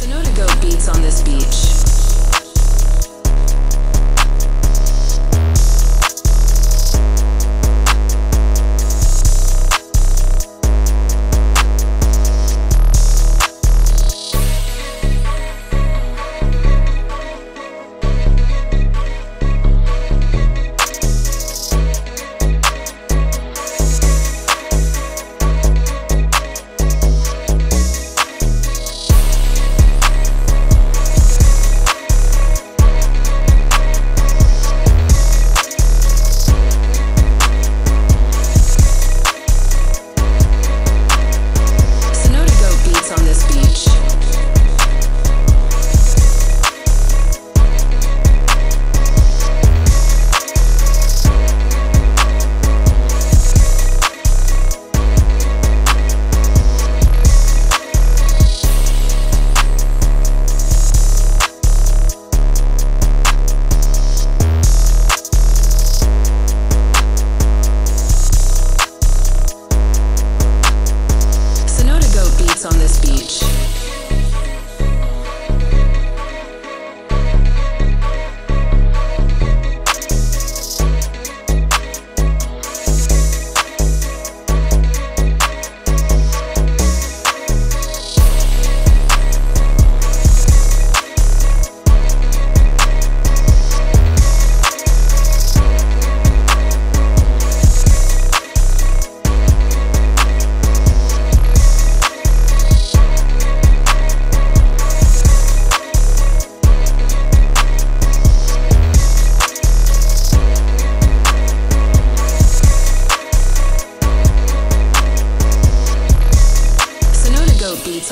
Sonoda beats on this beach.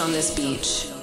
on this beach.